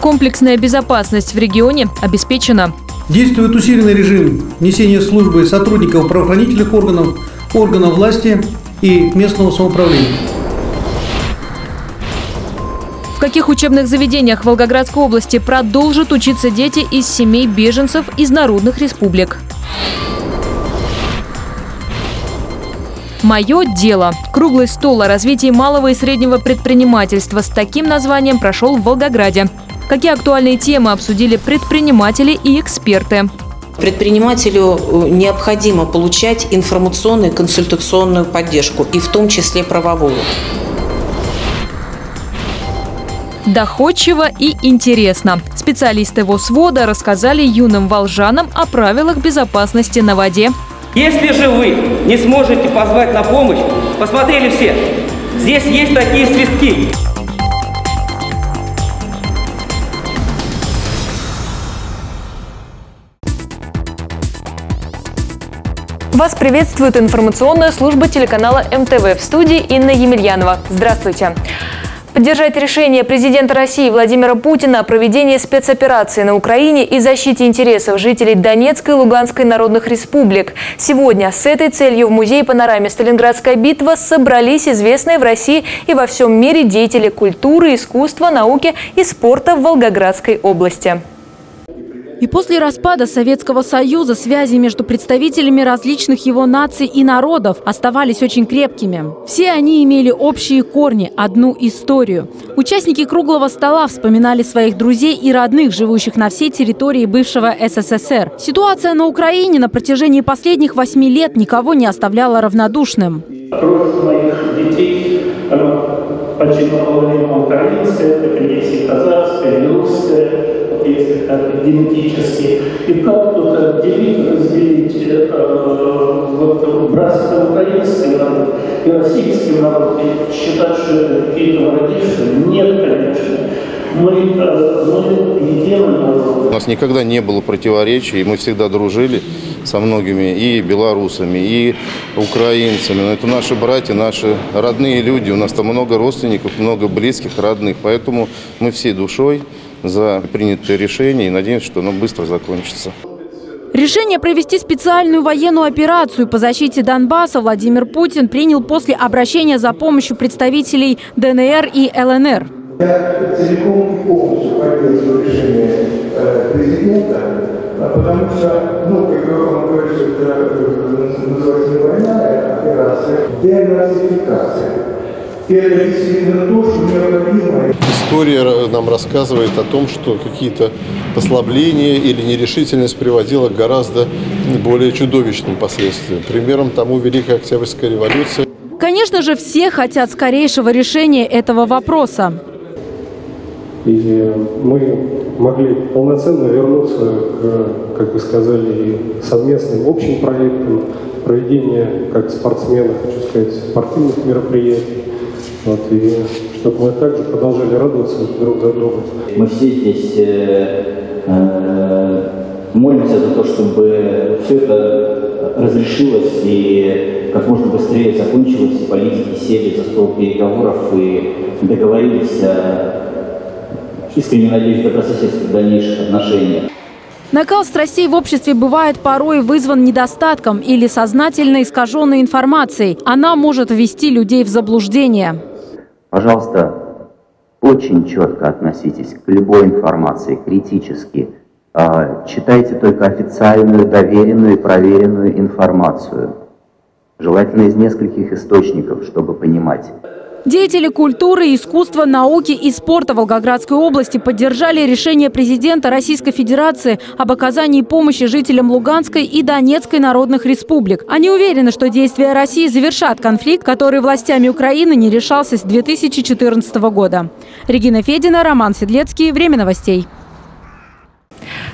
Комплексная безопасность в регионе обеспечена. Действует усиленный режим несения службы сотрудников правоохранительных органов, органов власти и местного самоуправления. В каких учебных заведениях Волгоградской области продолжат учиться дети из семей беженцев из народных республик? «Мое дело». Круглый стол о развитии малого и среднего предпринимательства с таким названием прошел в Волгограде. Какие актуальные темы обсудили предприниматели и эксперты? Предпринимателю э, необходимо получать информационную и консультационную поддержку, и в том числе правовую. Доходчиво и интересно. Специалисты ВОСВОДа рассказали юным волжанам о правилах безопасности на воде. Если же вы не сможете позвать на помощь, посмотрели все, здесь есть такие свистки. Вас приветствует информационная служба телеканала МТВ. В студии Инна Емельянова. Здравствуйте. Поддержать решение президента России Владимира Путина о проведении спецоперации на Украине и защите интересов жителей Донецкой и Луганской народных республик. Сегодня с этой целью в музее панораме «Сталинградская битва» собрались известные в России и во всем мире деятели культуры, искусства, науки и спорта в Волгоградской области. И после распада Советского Союза связи между представителями различных его наций и народов оставались очень крепкими. Все они имели общие корни, одну историю. Участники круглого стола вспоминали своих друзей и родных, живущих на всей территории бывшего СССР. Ситуация на Украине на протяжении последних восьми лет никого не оставляла равнодушным. Кровь моих детей, почти наполовину украинская, и казахская, русская если так генетически, и как тут отделить, разделить э, вот братство украинский народ и российский народ, и считать, что это какие-то враги, нет, конечно. Мы, э, мы единый. У нас никогда не было противоречий, мы всегда дружили со многими и белорусами, и украинцами. Но это наши братья, наши родные люди. У нас там много родственников, много близких, родных. Поэтому мы всей душой за принятое решение и надеемся, что оно быстро закончится. Решение провести специальную военную операцию по защите Донбасса Владимир Путин принял после обращения за помощью представителей ДНР и ЛНР. Я целиком полностью поддерживаю решение э, президента, а потому что, ну, как он говорит, что это э, называется не война, а операция, денацификация. История нам рассказывает о том, что какие-то послабления или нерешительность приводила к гораздо более чудовищным последствиям. Примером тому Великая Октябрьская революция. Конечно же, все хотят скорейшего решения этого вопроса. И мы могли полноценно вернуться к, как вы сказали, совместным общим проектам проведения, как спортсменов, хочу сказать, спортивных мероприятий. Вот, и чтобы мы также продолжали радоваться друг за другом. Мы все здесь э, э, молимся за то, чтобы все это разрешилось и как можно быстрее закончилось, и политики сели за стол переговоров и договорились о, искренне надеюсь, добрососедских дальнейших отношениях. Накал страстей в обществе бывает порой вызван недостатком или сознательно искаженной информацией. Она может ввести людей в заблуждение. Пожалуйста, очень четко относитесь к любой информации, критически. А, читайте только официальную, доверенную и проверенную информацию. Желательно из нескольких источников, чтобы понимать. Деятели культуры, искусства, науки и спорта Волгоградской области поддержали решение президента Российской Федерации об оказании помощи жителям Луганской и Донецкой народных республик. Они уверены, что действия России завершат конфликт, который властями Украины не решался с 2014 года. Регина Федина, Роман Седлецкий. Время новостей.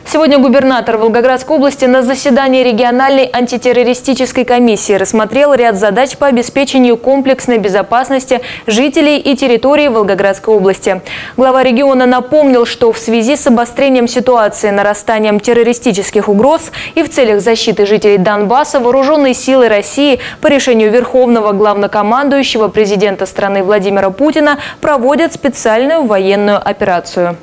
Сегодня губернатор Волгоградской области на заседании региональной антитеррористической комиссии рассмотрел ряд задач по обеспечению комплексной безопасности жителей и территории Волгоградской области. Глава региона напомнил, что в связи с обострением ситуации, нарастанием террористических угроз и в целях защиты жителей Донбасса вооруженные силы России по решению Верховного главнокомандующего президента страны Владимира Путина проводят специальную военную операцию.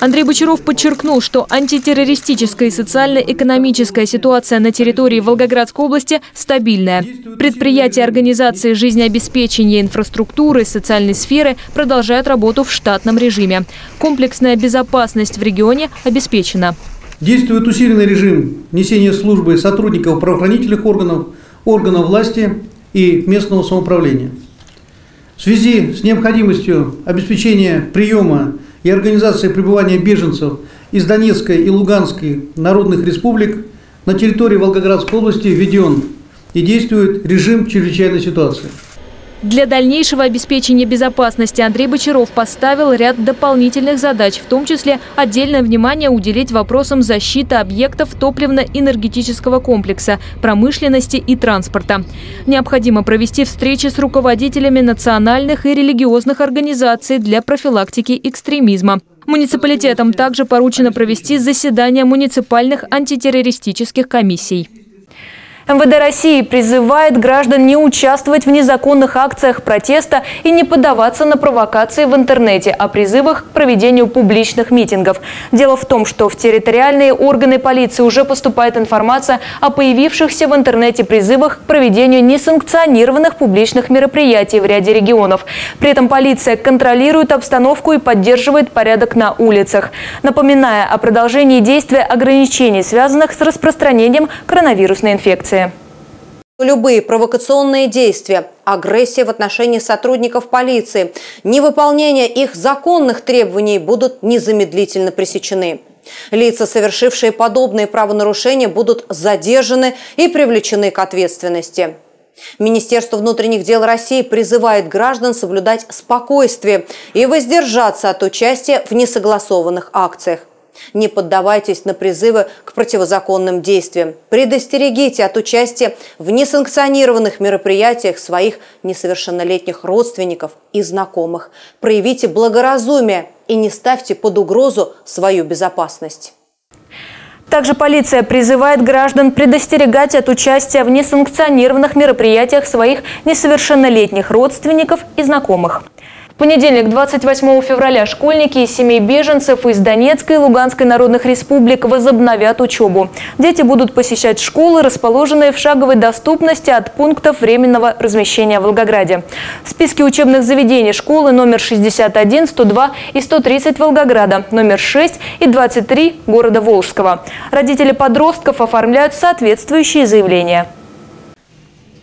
Андрей Бочаров подчеркнул, что антитеррористическая и социально-экономическая ситуация на территории Волгоградской области стабильная. Предприятия организации жизнеобеспечения инфраструктуры, социальной сферы продолжают работу в штатном режиме. Комплексная безопасность в регионе обеспечена. Действует усиленный режим несения службы сотрудников правоохранительных органов, органов власти и местного самоуправления. В связи с необходимостью обеспечения приема и организации пребывания беженцев из Донецкой и Луганской народных республик на территории Волгоградской области введен и действует режим чрезвычайной ситуации. Для дальнейшего обеспечения безопасности Андрей Бочаров поставил ряд дополнительных задач, в том числе отдельное внимание уделить вопросам защиты объектов топливно-энергетического комплекса, промышленности и транспорта. Необходимо провести встречи с руководителями национальных и религиозных организаций для профилактики экстремизма. Муниципалитетам также поручено провести заседания муниципальных антитеррористических комиссий. МВД России призывает граждан не участвовать в незаконных акциях протеста и не поддаваться на провокации в интернете о призывах к проведению публичных митингов. Дело в том, что в территориальные органы полиции уже поступает информация о появившихся в интернете призывах к проведению несанкционированных публичных мероприятий в ряде регионов. При этом полиция контролирует обстановку и поддерживает порядок на улицах, напоминая о продолжении действия ограничений, связанных с распространением коронавирусной инфекции. Любые провокационные действия, агрессия в отношении сотрудников полиции, невыполнение их законных требований будут незамедлительно пресечены. Лица, совершившие подобные правонарушения, будут задержаны и привлечены к ответственности. Министерство внутренних дел России призывает граждан соблюдать спокойствие и воздержаться от участия в несогласованных акциях. Не поддавайтесь на призывы к противозаконным действиям. Предостерегите от участия в несанкционированных мероприятиях своих несовершеннолетних родственников и знакомых. Проявите благоразумие и не ставьте под угрозу свою безопасность. Также полиция призывает граждан предостерегать от участия в несанкционированных мероприятиях своих несовершеннолетних родственников и знакомых понедельник, 28 февраля, школьники из семей беженцев из Донецкой и Луганской народных республик возобновят учебу. Дети будут посещать школы, расположенные в шаговой доступности от пунктов временного размещения в Волгограде. В списке учебных заведений школы номер 61, 102 и 130 Волгограда, номер 6 и 23 города Волжского. Родители подростков оформляют соответствующие заявления.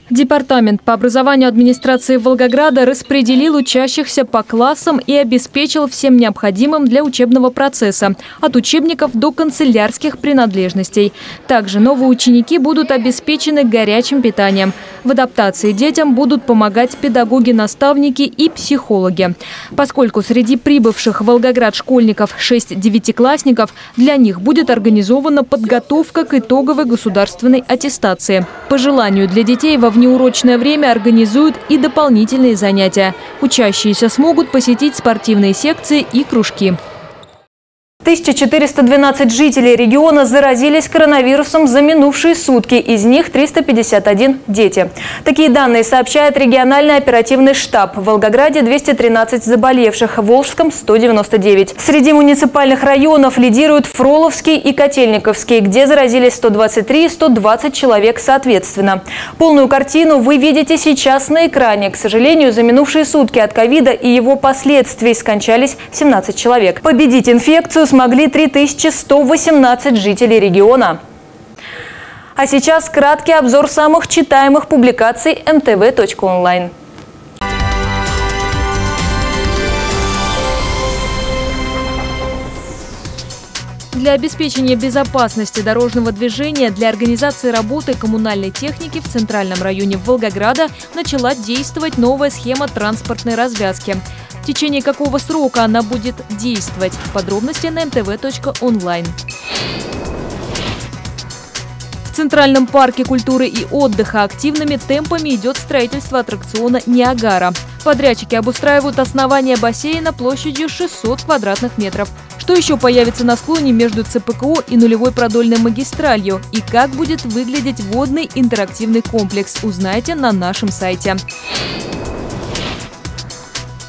Департамент по образованию администрации Волгограда распределил учащихся по классам и обеспечил всем необходимым для учебного процесса – от учебников до канцелярских принадлежностей. Также новые ученики будут обеспечены горячим питанием. В адаптации детям будут помогать педагоги-наставники и психологи. Поскольку среди прибывших в Волгоград школьников 6 девятиклассников, для них будет организована подготовка к итоговой государственной аттестации. По желанию для детей во неурочное время организуют и дополнительные занятия. Учащиеся смогут посетить спортивные секции и кружки. 1412 жителей региона заразились коронавирусом за минувшие сутки, из них 351 – дети. Такие данные сообщает региональный оперативный штаб. В Волгограде 213 заболевших, в Волжском – 199. Среди муниципальных районов лидируют Фроловский и Котельниковский, где заразились 123 и 120 человек соответственно. Полную картину вы видите сейчас на экране. К сожалению, за минувшие сутки от ковида и его последствий скончались 17 человек. Победить инфекцию смогли 3118 жителей региона. А сейчас краткий обзор самых читаемых публикаций mtv.online. Для обеспечения безопасности дорожного движения для организации работы коммунальной техники в центральном районе Волгограда начала действовать новая схема транспортной развязки течение какого срока она будет действовать. Подробности на mtv.online. В Центральном парке культуры и отдыха активными темпами идет строительство аттракциона «Ниагара». Подрядчики обустраивают основание бассейна площадью 600 квадратных метров. Что еще появится на склоне между ЦПКО и нулевой продольной магистралью? И как будет выглядеть водный интерактивный комплекс, узнаете на нашем сайте.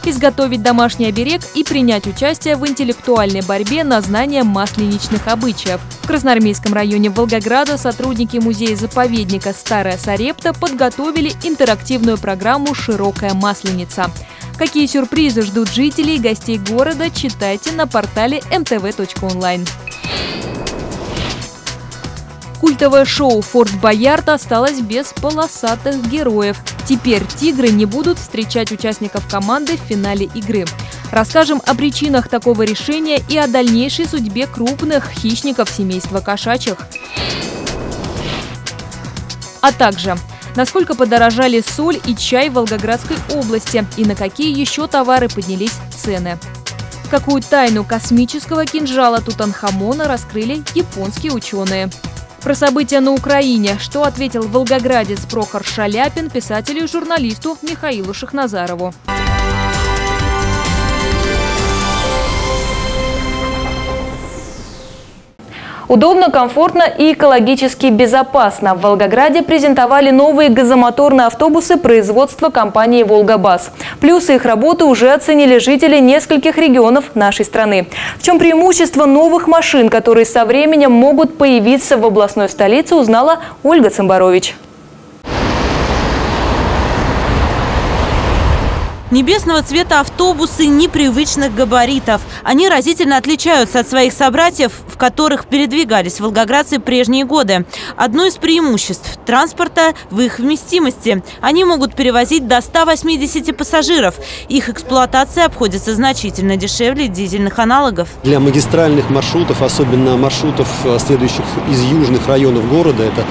Изготовить домашний оберег и принять участие в интеллектуальной борьбе на знание масленичных обычаев. В Красноармейском районе Волгограда сотрудники музея-заповедника «Старая Сарепта» подготовили интерактивную программу «Широкая масленица». Какие сюрпризы ждут жителей и гостей города, читайте на портале mtv.online. Культовое шоу «Форт Боярд» осталось без полосатых героев. Теперь «Тигры» не будут встречать участников команды в финале игры. Расскажем о причинах такого решения и о дальнейшей судьбе крупных хищников семейства кошачьих. А также насколько подорожали соль и чай в Волгоградской области и на какие еще товары поднялись цены. Какую тайну космического кинжала Тутанхамона раскрыли японские ученые. Про события на Украине, что ответил волгоградец Прохор Шаляпин писателю и журналисту Михаилу Шахназарову. Удобно, комфортно и экологически безопасно. В Волгограде презентовали новые газомоторные автобусы производства компании «Волгобас». Плюсы их работы уже оценили жители нескольких регионов нашей страны. В чем преимущество новых машин, которые со временем могут появиться в областной столице, узнала Ольга Цымбарович. Небесного цвета автобусы непривычных габаритов. Они разительно отличаются от своих собратьев, в которых передвигались волгоградцы прежние годы. Одно из преимуществ транспорта в их вместимости. Они могут перевозить до 180 пассажиров. Их эксплуатация обходится значительно дешевле дизельных аналогов. Для магистральных маршрутов, особенно маршрутов, э, следующих из южных районов города, это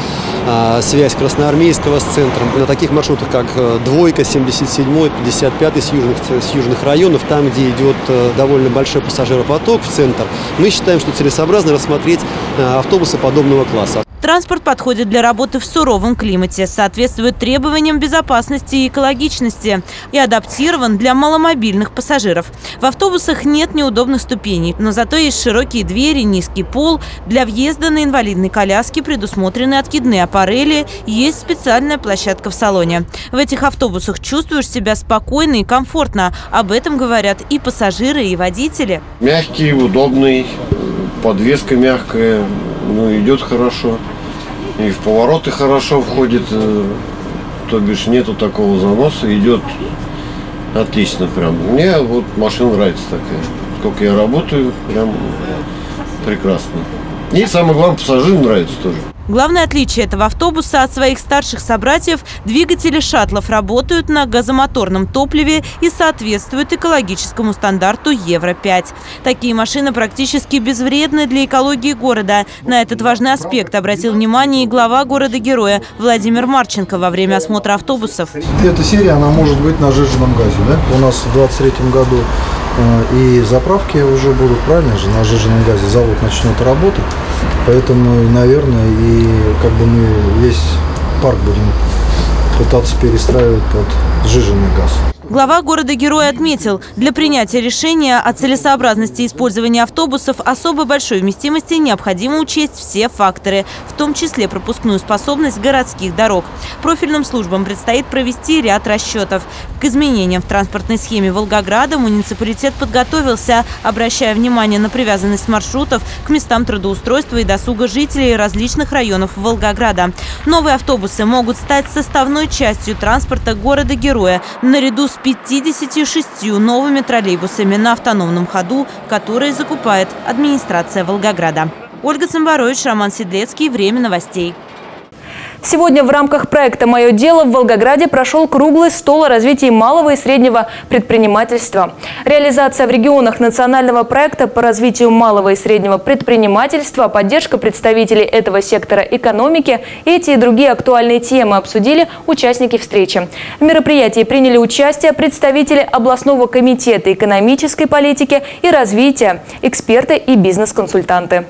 а, связь Красноармейского с центром. На таких маршрутах, как э, Двойка, 77 55 ребята с южных, с южных районов, там, где идет э, довольно большой пассажиропоток в центр, мы считаем, что целесообразно рассмотреть э, автобусы подобного класса. Транспорт подходит для работы в суровом климате, соответствует требованиям безопасности и экологичности и адаптирован для маломобильных пассажиров. В автобусах нет неудобных ступеней, но зато есть широкие двери, низкий пол. Для въезда на инвалидной коляске предусмотрены откидные аппарели, есть специальная площадка в салоне. В этих автобусах чувствуешь себя спокойно и комфортно. Об этом говорят и пассажиры, и водители. Мягкий, удобный, подвеска мягкая, ну, идет хорошо. И в повороты хорошо входит, э, то бишь нету такого заноса, идет отлично прям. Мне вот машина нравится такая. Сколько я работаю, прям прекрасно. И самое главное, пассажирам нравится тоже. Главное отличие этого автобуса от своих старших собратьев – двигатели шаттлов работают на газомоторном топливе и соответствуют экологическому стандарту Евро-5. Такие машины практически безвредны для экологии города. На этот важный аспект обратил внимание и глава города-героя Владимир Марченко во время осмотра автобусов. Эта серия она может быть на жиженном газе. Да? У нас в 2023 году и заправки уже будут, правильно же, на жиженном газе завод начнет работать. Поэтому, наверное, и как бы мы весь парк будем пытаться перестраивать под сжиженный газ. Глава города-героя отметил, для принятия решения о целесообразности использования автобусов особо большой вместимости необходимо учесть все факторы, в том числе пропускную способность городских дорог. Профильным службам предстоит провести ряд расчетов. К изменениям в транспортной схеме Волгограда муниципалитет подготовился, обращая внимание на привязанность маршрутов к местам трудоустройства и досуга жителей различных районов Волгограда. Новые автобусы могут стать составной частью транспорта города-героя наряду с 56 новыми троллейбусами на автономном ходу, которые закупает администрация Волгограда. Ольга Цымбарович, Роман Седлецкий. Время новостей. Сегодня в рамках проекта «Мое дело» в Волгограде прошел круглый стол о развитии малого и среднего предпринимательства. Реализация в регионах национального проекта по развитию малого и среднего предпринимательства, поддержка представителей этого сектора экономики – эти и другие актуальные темы обсудили участники встречи. В мероприятии приняли участие представители областного комитета экономической политики и развития, эксперты и бизнес-консультанты.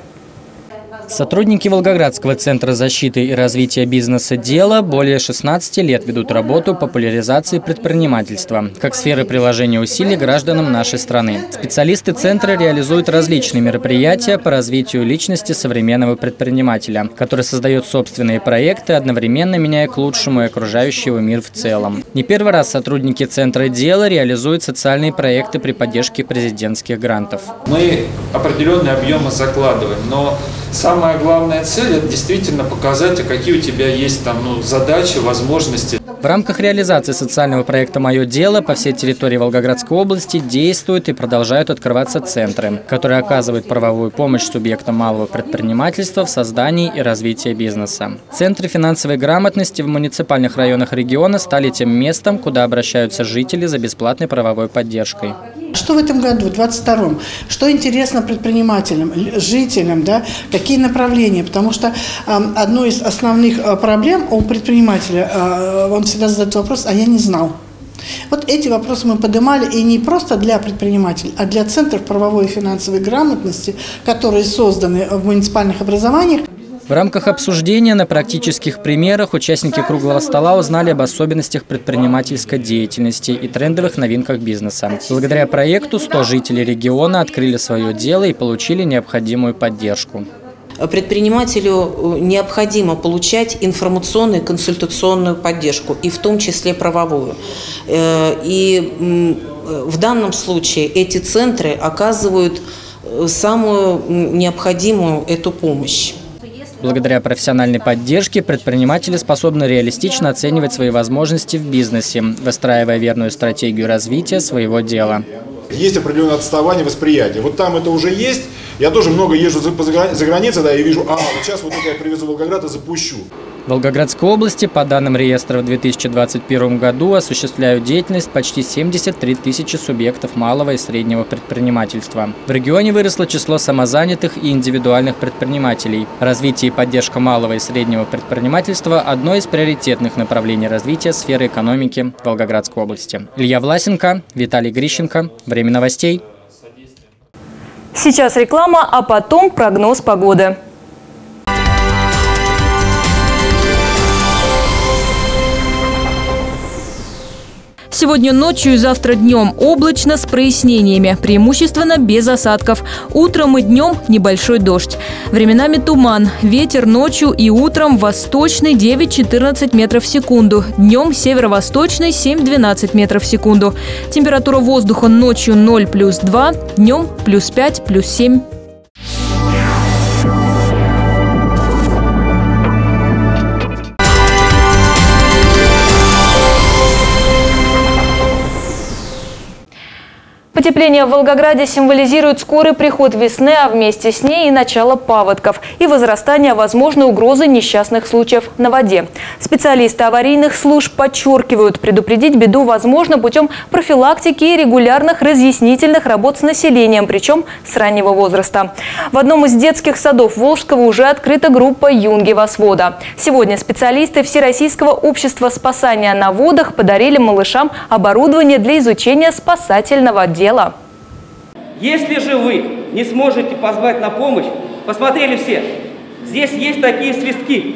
Сотрудники Волгоградского центра защиты и развития бизнеса «Дело» более 16 лет ведут работу популяризации предпринимательства, как сферы приложения усилий гражданам нашей страны. Специалисты центра реализуют различные мероприятия по развитию личности современного предпринимателя, который создает собственные проекты, одновременно меняя к лучшему и окружающего мир в целом. Не первый раз сотрудники центра «Дело» реализуют социальные проекты при поддержке президентских грантов. Мы определенные объемы закладываем, но самая главная цель – это действительно показать, а какие у тебя есть там ну, задачи, возможности. В рамках реализации социального проекта «Мое дело» по всей территории Волгоградской области действуют и продолжают открываться центры, которые оказывают правовую помощь субъектам малого предпринимательства в создании и развитии бизнеса. Центры финансовой грамотности в муниципальных районах региона стали тем местом, куда обращаются жители за бесплатной правовой поддержкой. Что в этом году, в 22-м? Что интересно предпринимателям, жителям, да? Какие направления? Потому что э, одно из основных э, проблем у предпринимателя, э, он всегда задает вопрос, а я не знал. Вот эти вопросы мы поднимали и не просто для предпринимателей, а для центров правовой и финансовой грамотности, которые созданы в муниципальных образованиях. В рамках обсуждения на практических примерах участники круглого стола узнали об особенностях предпринимательской деятельности и трендовых новинках бизнеса. Благодаря проекту 100 жителей региона открыли свое дело и получили необходимую поддержку. Предпринимателю э, необходимо получать информационную и консультационную поддержку, и в том числе правовую. Э, и в данном случае эти центры оказывают э, самую необходимую эту помощь. Благодаря профессиональной поддержке предприниматели способны реалистично оценивать свои возможности в бизнесе, выстраивая верную стратегию развития своего дела. Есть определенное отставание восприятия. Вот там это уже есть. Я тоже много езжу за, за границей, да, и вижу, а, вот сейчас вот это я привезу в Волгоград и запущу. Волгоградской области, по данным реестра в 2021 году, осуществляют деятельность почти 73 тысячи субъектов малого и среднего предпринимательства. В регионе выросло число самозанятых и индивидуальных предпринимателей. Развитие и поддержка малого и среднего предпринимательства – одно из приоритетных направлений развития сферы экономики Волгоградской области. Илья Власенко, Виталий Грищенко. Время новостей. Сейчас реклама, а потом прогноз погоды. Сегодня ночью и завтра днем облачно с прояснениями, преимущественно без осадков. Утром и днем небольшой дождь. Временами туман. Ветер ночью и утром восточный 9-14 метров в секунду. Днем северо-восточный 7-12 метров в секунду. Температура воздуха ночью 0 плюс 2, днем плюс 5 плюс 7 Потепление в Волгограде символизирует скорый приход весны, а вместе с ней и начало паводков и возрастание возможной угрозы несчастных случаев на воде. Специалисты аварийных служб подчеркивают, предупредить беду возможно путем профилактики и регулярных разъяснительных работ с населением, причем с раннего возраста. В одном из детских садов Волжского уже открыта группа «Юнги Восвода». Сегодня специалисты Всероссийского общества спасания на водах подарили малышам оборудование для изучения спасательного дела дела. Если же вы не сможете позвать на помощь, посмотрели все, здесь есть такие свистки.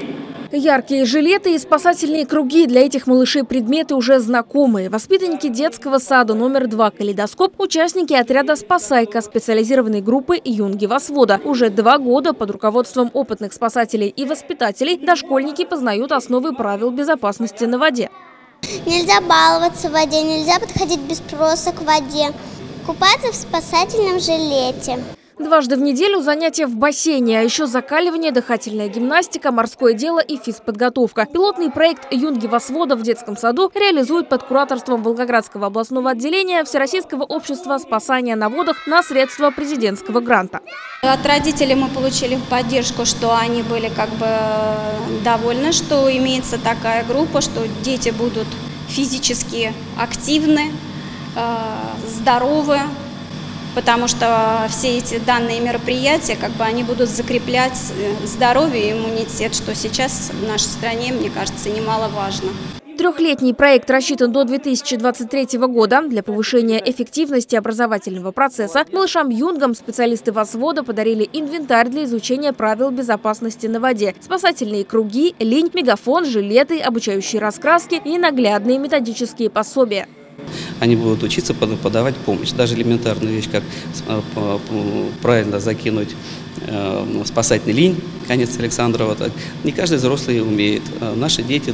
Яркие жилеты и спасательные круги для этих малышей предметы уже знакомые. Воспитанники детского сада номер два «Калейдоскоп» – участники отряда «Спасайка» специализированной группы «Юнги Восвода». Уже два года под руководством опытных спасателей и воспитателей дошкольники познают основы правил безопасности на воде. Нельзя баловаться в воде, нельзя подходить без спроса к воде. Купаться в спасательном жилете. Дважды в неделю занятия в бассейне, а еще закаливание, дыхательная гимнастика, морское дело и физподготовка. Пилотный проект «Юнги Восвода» в детском саду реализует под кураторством Волгоградского областного отделения Всероссийского общества спасания на водах на средства президентского гранта. От родителей мы получили поддержку, что они были как бы довольны, что имеется такая группа, что дети будут физически активны, э, здоровы, потому что все эти данные мероприятия, как бы они будут закреплять э, здоровье и иммунитет, что сейчас в нашей стране, мне кажется, немаловажно. Трехлетний проект рассчитан до 2023 года. Для повышения эффективности образовательного процесса малышам-юнгам специалисты ВОСВОДа подарили инвентарь для изучения правил безопасности на воде. Спасательные круги, линь, мегафон, жилеты, обучающие раскраски и наглядные методические пособия. Они будут учиться подавать помощь. Даже элементарная вещь, как э, правильно закинуть э, спасательный линь, конец Александрова. Не каждый взрослый умеет. Э, наши дети,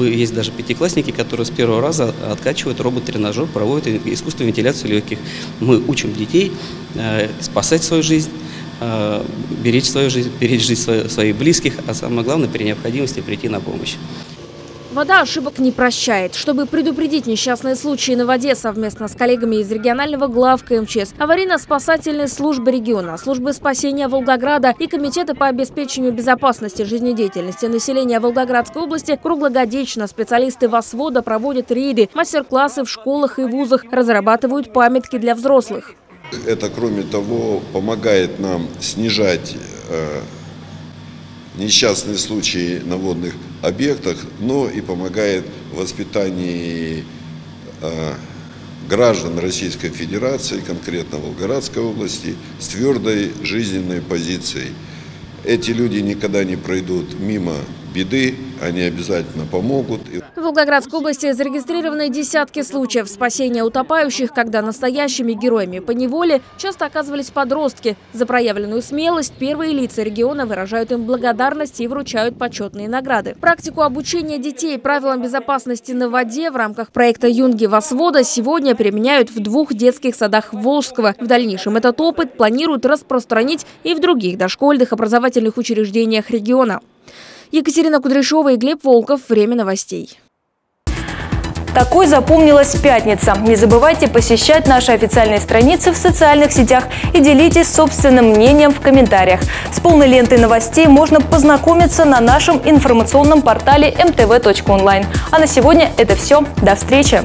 есть даже пятиклассники, которые с первого раза откачивают робот-тренажер, проводят искусственную вентиляцию легких. Мы учим детей спасать свою жизнь, беречь свою жизнь, беречь жизнь своих близких, а самое главное, при необходимости прийти на помощь. Вода ошибок не прощает. Чтобы предупредить несчастные случаи на воде совместно с коллегами из регионального главка МЧС, аварийно-спасательной службы региона, службы спасения Волгограда и Комитета по обеспечению безопасности жизнедеятельности населения Волгоградской области круглогодично специалисты ВОСВОДа проводят рейды, мастер-классы в школах и вузах, разрабатывают памятки для взрослых. Это, кроме того, помогает нам снижать э, несчастные случаи на водных объектах, но и помогает в воспитании э, граждан Российской Федерации, конкретно Волгоградской области, с твердой жизненной позицией. Эти люди никогда не пройдут мимо беды, они обязательно помогут. В Волгоградской области зарегистрированы десятки случаев спасения утопающих, когда настоящими героями по неволе часто оказывались подростки. За проявленную смелость первые лица региона выражают им благодарность и вручают почетные награды. Практику обучения детей правилам безопасности на воде в рамках проекта «Юнги Восвода» сегодня применяют в двух детских садах Волжского. В дальнейшем этот опыт планируют распространить и в других дошкольных образовательных учреждениях региона. Екатерина Кудряшова и Глеб Волков. Время новостей. Такой запомнилась пятница. Не забывайте посещать наши официальные страницы в социальных сетях и делитесь собственным мнением в комментариях. С полной лентой новостей можно познакомиться на нашем информационном портале mtv.online. А на сегодня это все. До встречи!